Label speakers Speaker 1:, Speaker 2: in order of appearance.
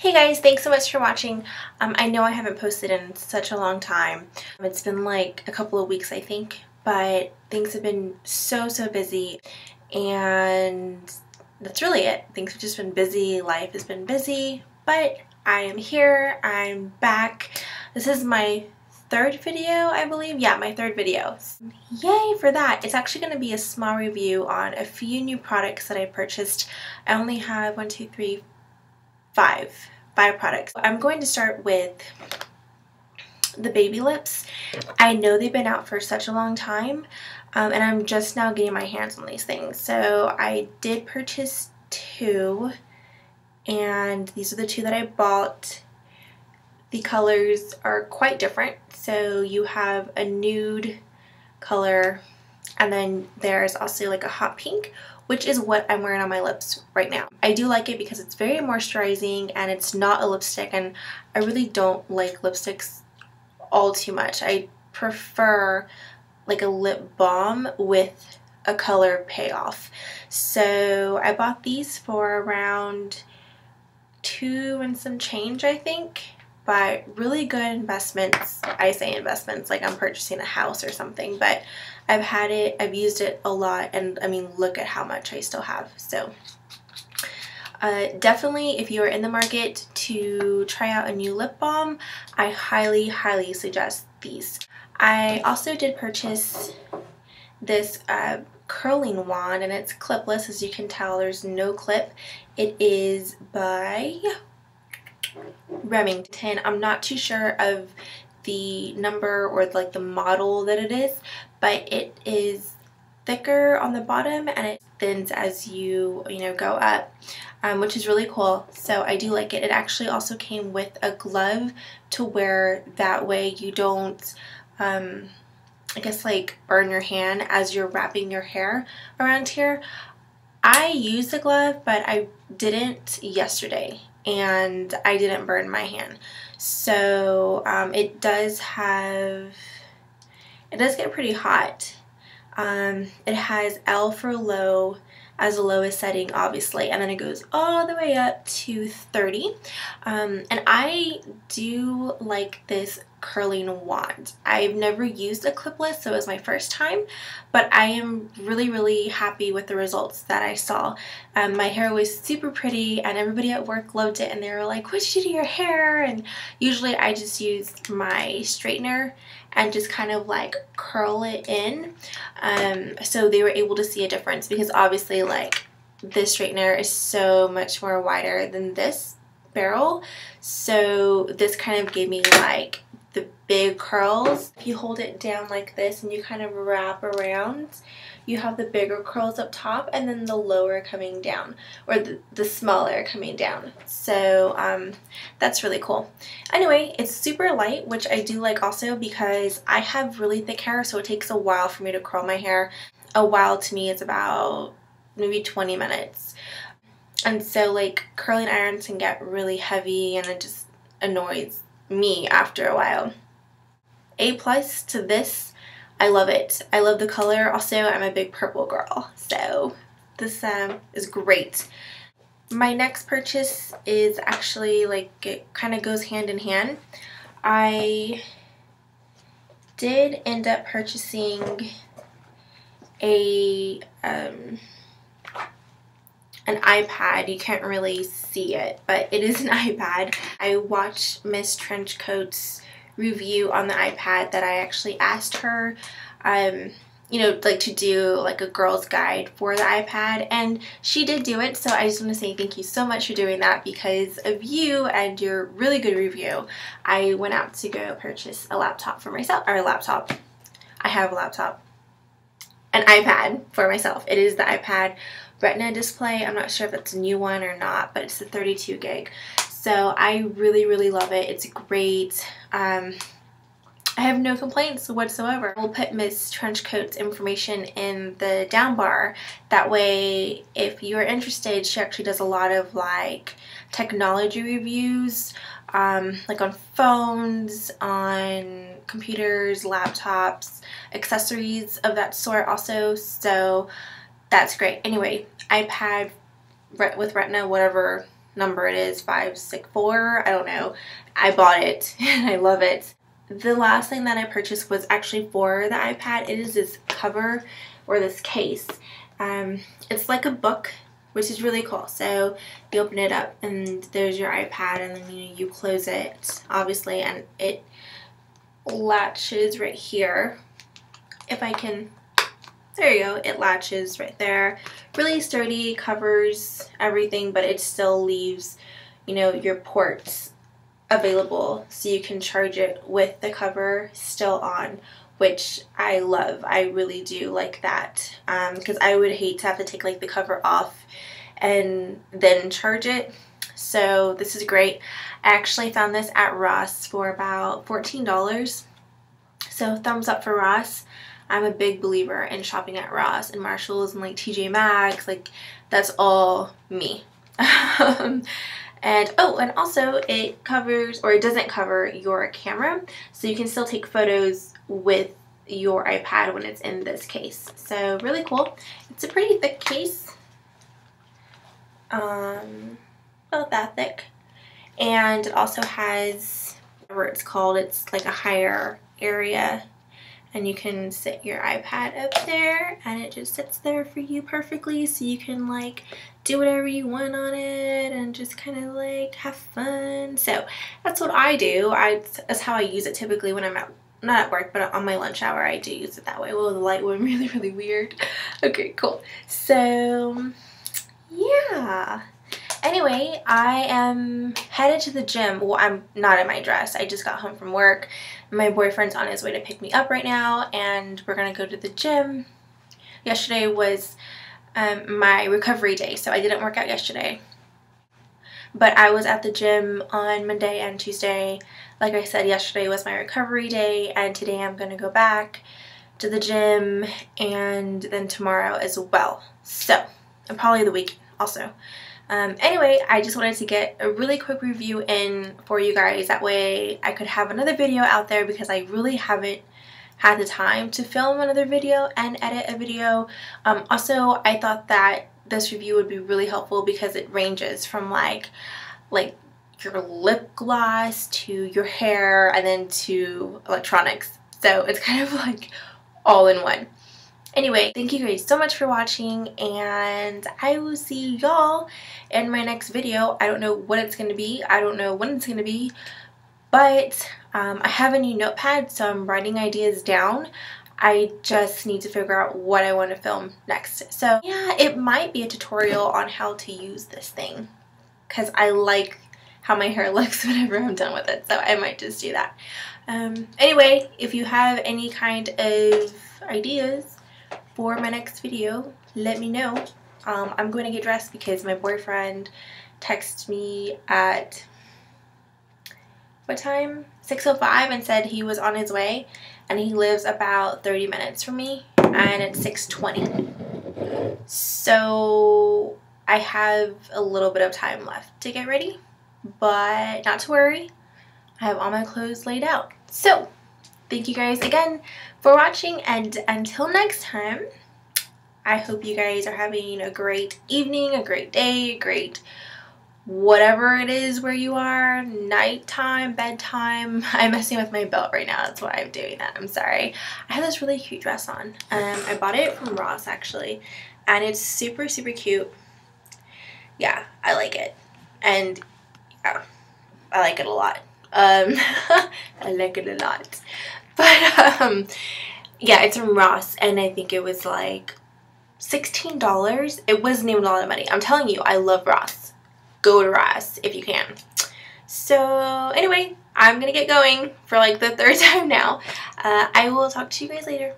Speaker 1: Hey guys, thanks so much for watching. Um, I know I haven't posted in such a long time. It's been like a couple of weeks I think, but things have been so, so busy and that's really it. Things have just been busy, life has been busy, but I am here, I'm back. This is my third video, I believe. Yeah, my third video. Yay for that. It's actually going to be a small review on a few new products that I purchased. I only have one, two, three, five, five products. I'm going to start with the baby lips. I know they've been out for such a long time um, and I'm just now getting my hands on these things. So I did purchase two and these are the two that I bought. The colors are quite different. So you have a nude color and then there's also like a hot pink which is what I'm wearing on my lips right now. I do like it because it's very moisturizing and it's not a lipstick and I really don't like lipsticks all too much. I prefer like a lip balm with a color payoff. So I bought these for around two and some change I think but really good investments. I say investments like I'm purchasing a house or something but I've had it, I've used it a lot and I mean look at how much I still have. So uh, definitely if you are in the market to try out a new lip balm, I highly, highly suggest these. I also did purchase this uh, curling wand and it's clipless as you can tell there's no clip. It is by Remington. I'm not too sure of the number or like the model that it is but it is thicker on the bottom and it thins as you you know go up um, which is really cool. So I do like it. It actually also came with a glove to wear that way. You don't um, I guess like burn your hand as you're wrapping your hair around here. I used a glove but I didn't yesterday and I didn't burn my hand. So um, it does have it does get pretty hot. Um, it has L for low as the lowest setting obviously and then it goes all the way up to 30 um, and I do like this curling wand. I've never used a clipless so it was my first time but I am really really happy with the results that I saw. Um, my hair was super pretty and everybody at work loved it and they were like what did you do your hair and usually I just use my straightener and just kind of like curl it in um, so they were able to see a difference because obviously like this straightener is so much more wider than this barrel so this kind of gave me like the big curls. If you hold it down like this and you kind of wrap around you have the bigger curls up top and then the lower coming down or the, the smaller coming down. So um, that's really cool. Anyway it's super light which I do like also because I have really thick hair so it takes a while for me to curl my hair. A while to me is about maybe 20 minutes. And so like curling irons can get really heavy and it just annoys me after a while. A plus to this I love it. I love the color. Also, I'm a big purple girl, so this um, is great. My next purchase is actually like it kind of goes hand in hand. I did end up purchasing a um, an iPad. You can't really see it, but it is an iPad. I watched Miss Trenchcoat's review on the iPad that I actually asked her, um, you know, like to do like a girl's guide for the iPad and she did do it so I just want to say thank you so much for doing that because of you and your really good review I went out to go purchase a laptop for myself or a laptop I have a laptop an iPad for myself it is the iPad Retina display I'm not sure if it's a new one or not but it's a 32 gig so I really, really love it. It's great. Um, I have no complaints whatsoever. We'll put Miss Trenchcoat's information in the down bar. That way, if you're interested, she actually does a lot of like technology reviews, um, like on phones, on computers, laptops, accessories of that sort also. So that's great. Anyway, iPad with Retina, whatever number it is, 564, I don't know. I bought it and I love it. The last thing that I purchased was actually for the iPad. It is this cover or this case. Um, it's like a book which is really cool. So you open it up and there's your iPad and then you, you close it obviously and it latches right here. If I can, there you go, it latches right there. Really sturdy, covers everything but it still leaves, you know, your ports available so you can charge it with the cover still on which I love. I really do like that because um, I would hate to have to take like the cover off and then charge it. So this is great. I actually found this at Ross for about $14. So thumbs up for Ross. I'm a big believer in shopping at Ross and Marshalls and like TJ Maxx. Like that's all me. and oh, and also it covers or it doesn't cover your camera. So you can still take photos with your iPad when it's in this case. So really cool. It's a pretty thick case. Um, about that thick. And it also has whatever it's called. It's like a higher area and you can sit your iPad up there and it just sits there for you perfectly so you can like do whatever you want on it and just kind of like have fun so that's what I do I that's how I use it typically when I'm at not at work, but on my lunch hour, I do use it that way. Well, the light went really, really weird. Okay, cool. So, yeah. Anyway, I am headed to the gym. Well, I'm not in my dress. I just got home from work. My boyfriend's on his way to pick me up right now, and we're to go to the gym. Yesterday was um, my recovery day, so I didn't work out yesterday. But I was at the gym on Monday and Tuesday like I said, yesterday was my recovery day and today I'm to go back to the gym and then tomorrow as well. So, and probably the week also. Um, anyway, I just wanted to get a really quick review in for you guys. That way I could have another video out there because I really haven't had the time to film another video and edit a video. Um, also, I thought that this review would be really helpful because it ranges from like like your lip gloss to your hair and then to electronics. So it's kind of like all in one. Anyway, thank you guys so much for watching and I will see y'all in my next video. I don't know what it's going to be. I don't know when it's going to be. But um, I have a new notepad so I'm writing ideas down. I just need to figure out what I want to film next. So yeah, it might be a tutorial on how to use this thing because I like how my hair looks whenever I'm done with it. So I might just do that. Um, anyway, if you have any kind of ideas for my next video, let me know. Um, I'm going to get dressed because my boyfriend texted me at what time? 6.05 and said he was on his way and he lives about 30 minutes from me and it's 6.20. So I have a little bit of time left to get ready but not to worry. I have all my clothes laid out. So, thank you guys again for watching and until next time, I hope you guys are having a great evening, a great day, a great whatever it is where you are, nighttime, bedtime. I'm messing with my belt right now. That's why I'm doing that. I'm sorry. I have this really cute dress on. Um, I bought it from Ross actually. And it's super, super cute. Yeah, I like it. And yeah, I like it a lot. Um, I like it a lot. But um, yeah, it's from Ross, and I think it was like $16. It wasn't even a lot of money. I'm telling you, I love Ross. Go to Ross if you can. So anyway, I'm going to get going for like the third time now. Uh, I will talk to you guys later.